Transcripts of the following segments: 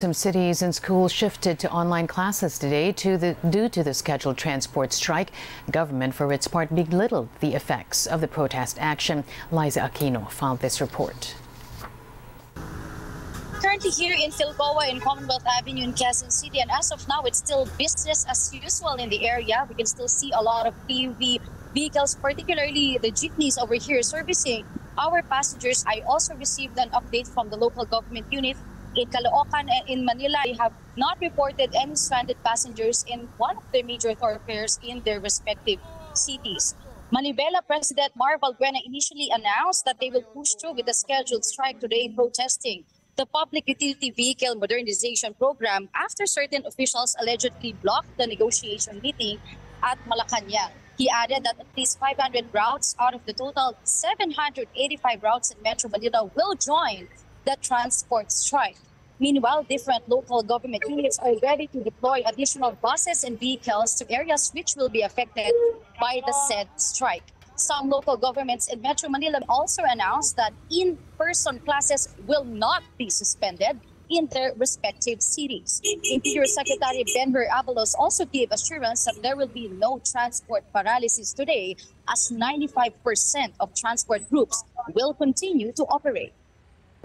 Some cities and schools shifted to online classes today to the, due to the scheduled transport strike. Government, for its part, belittled the effects of the protest action. Liza Aquino filed this report. Currently here in Philcoa in Commonwealth Avenue in Quezon City, and as of now, it's still business as usual in the area. We can still see a lot of PUV vehicles, particularly the jeepneys over here servicing our passengers. I also received an update from the local government unit in Caloocan and in Manila, they have not reported any stranded passengers in one of their major thoroughfares in their respective cities. Manibela President Mar Valbuena initially announced that they will push through with a scheduled strike today protesting the Public Utility Vehicle Modernization Program after certain officials allegedly blocked the negotiation meeting at Malacanang. He added that at least 500 routes out of the total 785 routes in Metro Manila will join the transport strike. Meanwhile, different local government units are ready to deploy additional buses and vehicles to areas which will be affected by the said strike. Some local governments in Metro Manila also announced that in-person classes will not be suspended in their respective cities. Interior Secretary Benhur Abalos also gave assurance that there will be no transport paralysis today as 95% of transport groups will continue to operate.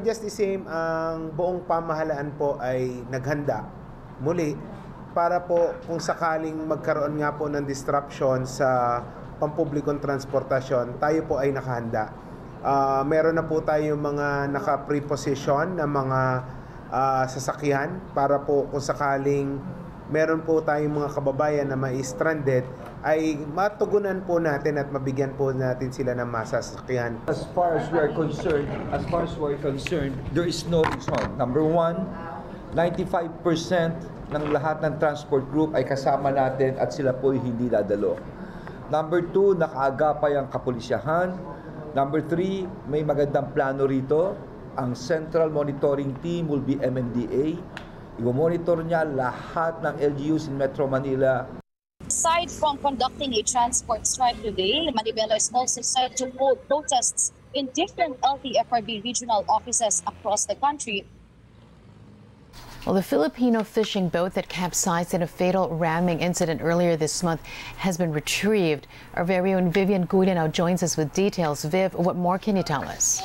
Just the same, ang buong pamahalaan po ay naghanda muli para po kung sakaling magkaroon nga po ng disruption sa pampublikong transportasyon, tayo po ay nakahanda. Uh, meron na po tayo mga naka-preposition na mga uh, sasakyan para po kung sakaling meron po tayong mga kababayan na ma-stranded, ay matugunan po natin at mabigyan po natin sila ng masasakyan. As far as we are concerned, as far as we are concerned, there is no reason. Number one, 95% ng lahat ng transport group ay kasama natin at sila po hindi dadalo. Number two, nakaagapay ang kapulisyahan. Number three, may magandang plano rito. Ang Central Monitoring Team will be MMDA. I-monitor niya lahat ng LGUs in Metro Manila Aside from conducting a transport strike today, Manibela is also set to hold protests in different LTFRB regional offices across the country. Well, the Filipino fishing boat that capsized in a fatal ramming incident earlier this month has been retrieved. Our very own Vivienne Gulla now joins us with details. Viv, what more can you tell us?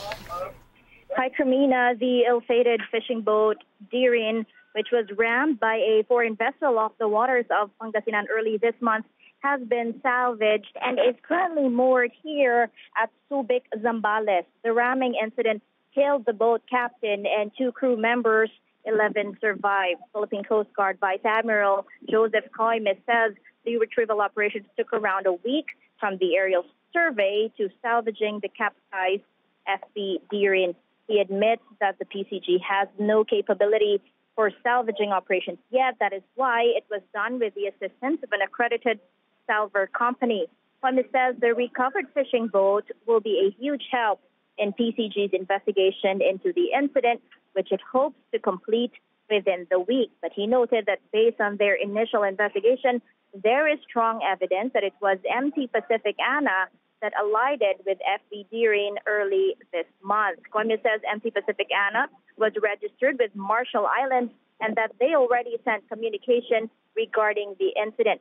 Hi, Carmina. The ill-fated fishing boat Dearyn which was rammed by a foreign vessel off the waters of Pangasinan early this month, has been salvaged and is currently moored here at Subic, Zambales. The ramming incident killed the boat captain and two crew members. 11 survived. Philippine Coast Guard Vice Admiral Joseph Coimes says the retrieval operations took around a week from the aerial survey to salvaging the capsized FB Dearyn. He admits that the PCG has no capability for salvaging operations yet. That is why it was done with the assistance of an accredited salvor company. Clemens says the recovered fishing boat will be a huge help in PCG's investigation into the incident, which it hopes to complete within the week. But he noted that based on their initial investigation, there is strong evidence that it was MT Pacific Anna that alighted with FB Dearyn early this month. Columbia says MT Pacific Anna was registered with Marshall Islands and that they already sent communication regarding the incident.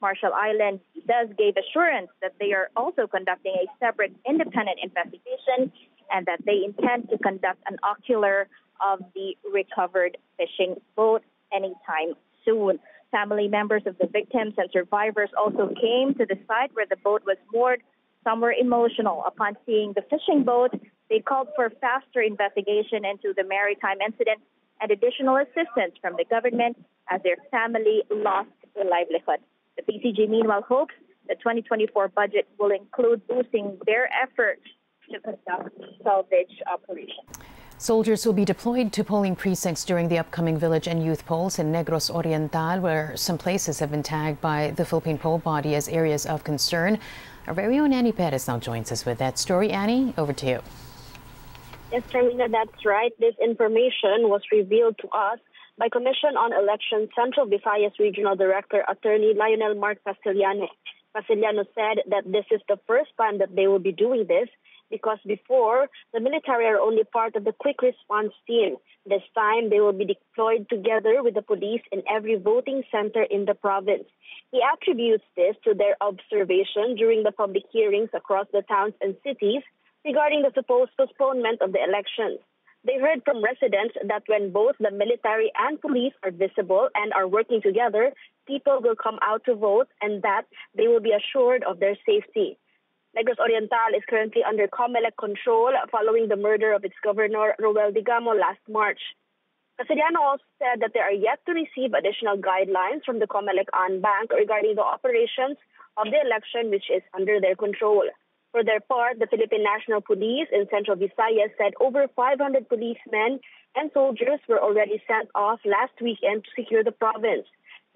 Marshall Islands, says, gave assurance that they are also conducting a separate independent investigation and that they intend to conduct an ocular of the recovered fishing boat anytime soon. Family members of the victims and survivors also came to the site where the boat was moored some were emotional upon seeing the fishing boat. They called for faster investigation into the maritime incident and additional assistance from the government as their family lost their livelihood. The PCG, meanwhile, hopes the 2024 budget will include boosting their efforts to conduct salvage operations. Soldiers will be deployed to polling precincts during the upcoming village and youth polls in Negros Oriental, where some places have been tagged by the Philippine poll body as areas of concern. Our very own Annie Perez now joins us with that story. Annie, over to you. Yes, Carmina, that's right. This information was revealed to us by Commission on Elections Central Visayas Regional Director Attorney Lionel Mark Castillano. Castillano said that this is the first time that they will be doing this because before, the military are only part of the quick response team. This time, they will be deployed together with the police in every voting center in the province. He attributes this to their observation during the public hearings across the towns and cities regarding the supposed postponement of the elections. They heard from residents that when both the military and police are visible and are working together, people will come out to vote and that they will be assured of their safety. Negros Oriental is currently under COMELEC control following the murder of its governor, Roel Degamo, last March. Castillano also said that they are yet to receive additional guidelines from the COMELEC en banc regarding the operations of the election, which is under their control. For their part, the Philippine National Police in Central Visayas said over 500 policemen and soldiers were already sent off last weekend to secure the province.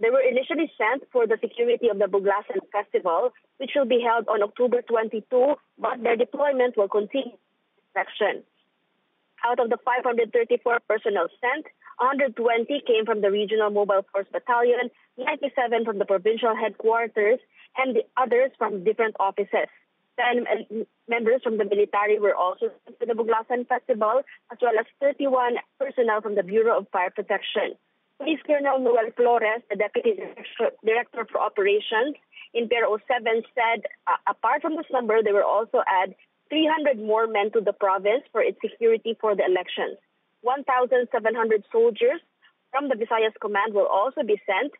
They were initially sent for the security of the Buglasan Festival, which will be held on October 22, but their deployment will continue section. Out of the 534 personnel sent, 120 came from the Regional Mobile Force Battalion, 97 from the provincial headquarters, and the others from different offices. 10 members from the military were also sent to the Buglasan Festival, as well as 31 personnel from the Bureau of Fire Protection. Police Colonel Noel Flores, the Deputy Director for Operations in Pier 07, said uh, apart from this number, they will also add 300 more men to the province for its security for the elections. 1,700 soldiers from the Visayas Command will also be sent,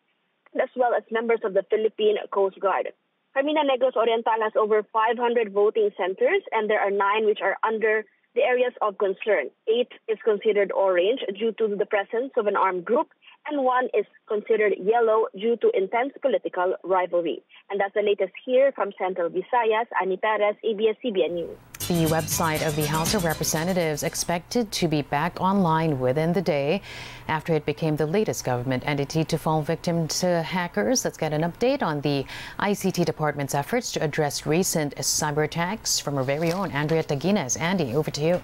as well as members of the Philippine Coast Guard. Carmina Negros Oriental has over 500 voting centers, and there are nine which are under the areas of concern. Eight is considered orange due to the presence of an armed group, and one is considered yellow due to intense political rivalry. And that's the latest here from Central Visayas. Annie Perez, ABS-CBN News. The website of the House of Representatives expected to be back online within the day after it became the latest government entity to fall victim to hackers. Let's get an update on the ICT department's efforts to address recent cyber attacks from our very own Andrea Taguines. Andy, over to you.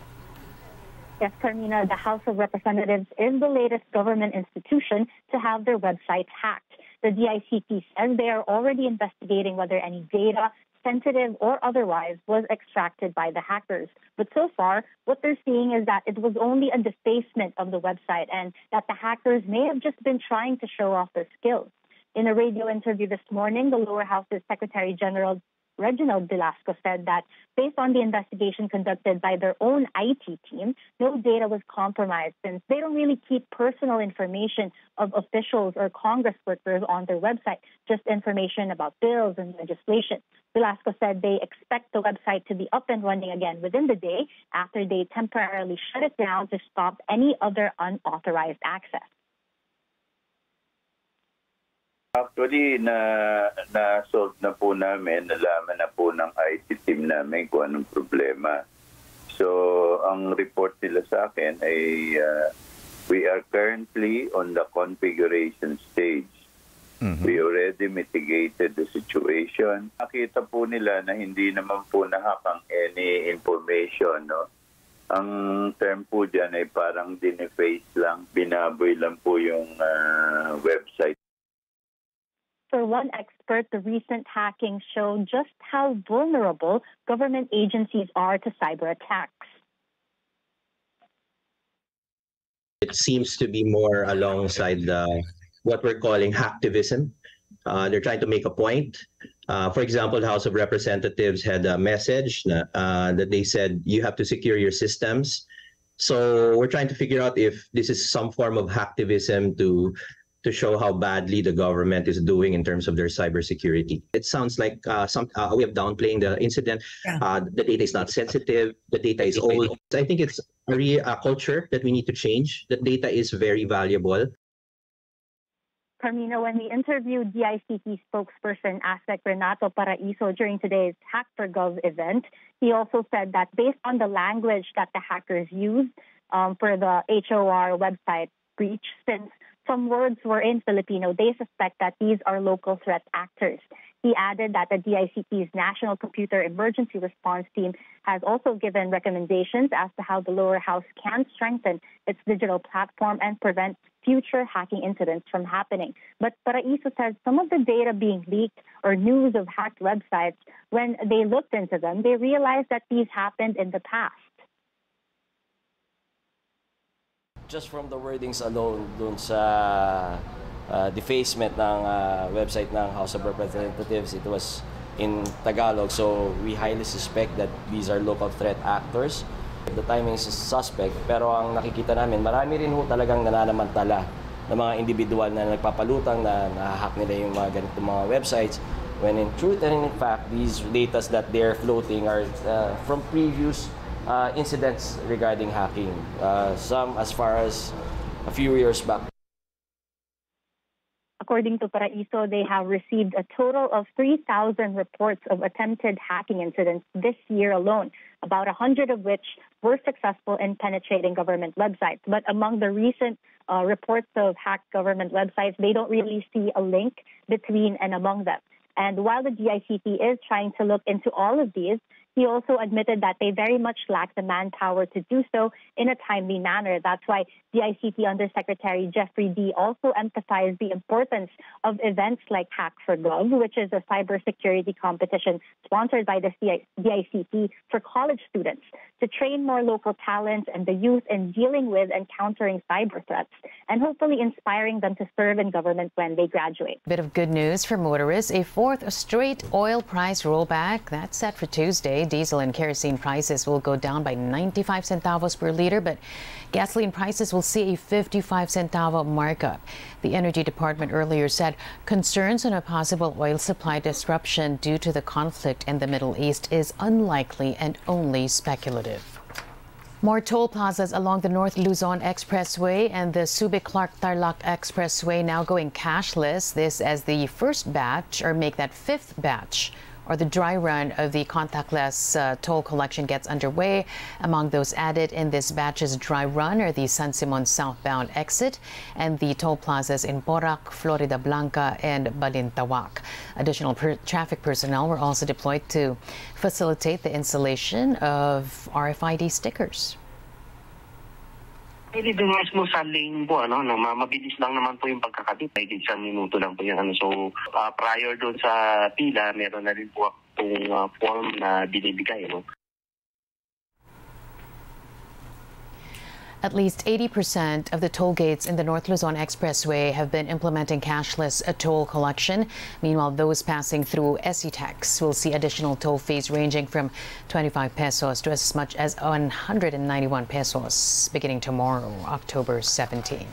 Yes, Carmina, the House of Representatives is the latest government institution to have their websites hacked. The DICT says they are already investigating whether any data, sensitive or otherwise, was extracted by the hackers. But so far, what they're seeing is that it was only a defacement of the website and that the hackers may have just been trying to show off their skills. In a radio interview this morning, the lower house's Secretary General Reginald Velasco said that based on the investigation conducted by their own IT team, no data was compromised since they don't really keep personal information of officials or Congress workers on their website, just information about bills and legislation. Velasco said they expect the website to be up and running again within the day after they temporarily shut it down to stop any other unauthorized access. Actually, na na-solve na po namin, nalaman na po ng IT team namin kung anong problema. So, ang report nila sa akin ay uh, we are currently on the configuration stage. Mm-hmm. We already mitigated the situation. Nakita po nila na hindi naman po nahakang any information, no? Ang term po dyan ay parang dineface lang, binaboy lang po yung uh, website. For one expert, the recent hacking showed just how vulnerable government agencies are to cyber attacks. It seems to be more alongside the what we're calling hacktivism. Uh, they're trying to make a point. Uh, for example, the House of Representatives had a message uh, that they said you have to secure your systems. So we're trying to figure out if this is some form of hacktivism to to show how badly the government is doing in terms of their cybersecurity. It sounds like uh, some uh, we have downplaying the incident. Yeah. Uh, the data is not sensitive. The data is old. I think it's a, re- a culture that we need to change. The data is very valuable. Carmina, when we interviewed DICT spokesperson ASec Renato Paraiso during today's Hack for Gov event, he also said that based on the language that the hackers used um, for the HOR website breach, since some words were in Filipino, they suspect that these are local threat actors. He added that the DICT's National Computer Emergency Response Team has also given recommendations as to how the lower house can strengthen its digital platform and prevent future hacking incidents from happening. But Paraiso says some of the data being leaked or news of hacked websites, when they looked into them, they realized that these happened in the past. Just from the wordings alone dun sa uh, defacement ng uh, website ng House of Representatives, it was in Tagalog. So we highly suspect that these are local threat actors. The timing is suspect, pero ang nakikita namin, marami rin ho talagang nananamantala ng mga individual na nagpapalutang na nahahack nila yung mga ganitong mga websites. When in truth and in fact, these data that they're floating are uh, from previous uh, incidents regarding hacking. Uh, some as far as a few years back. According to Paraiso, they have received a total of 3,000 reports of attempted hacking incidents this year alone, about 100 of which were successful in penetrating government websites. But among the recent uh, reports of hacked government websites, they don't really see a link between and among them. And while the DICT is trying to look into all of these, he also admitted that they very much lack the manpower to do so in a timely manner. That's why DICT Undersecretary Jeffrey Dy also emphasized the importance of events like Hack for Gov, which is a cybersecurity competition sponsored by the DICT for college students to train more local talent and the youth in dealing with and countering cyber threats and hopefully inspiring them to serve in government when they graduate. Bit of good news for motorists. A fourth straight oil price rollback that's set for Tuesday. Diesel and kerosene prices will go down by 95 centavos per liter, but gasoline prices will see a 55 centavo markup. The Energy Department earlier said concerns on a possible oil supply disruption due to the conflict in the Middle East is unlikely and only speculative. More toll plazas along the North Luzon Expressway and the Subic Clark Tarlac Expressway now going cashless. This as the first batch, or make that fifth batch or the dry run of the contactless uh, toll collection gets underway. Among those added in this batch's dry run are the San Simon southbound exit and the toll plazas in Porac, Floridablanca, and Balintawak. Additional per traffic personnel were also deployed to facilitate the installation of RFID stickers. Pwede din mismo sa lane po, ano, no, mabilis lang naman po yung pagkakatip. May isang minuto lang po yung ano. So, uh, prior doon sa pila, meron na rin po itong uh, form na binibigay. No? At least 80% of the toll gates in the North Luzon Expressway have been implementing cashless uh, toll collection. Meanwhile, those passing through SCTEX will see additional toll fees ranging from 25 pesos to as much as 191 pesos beginning tomorrow, October 17.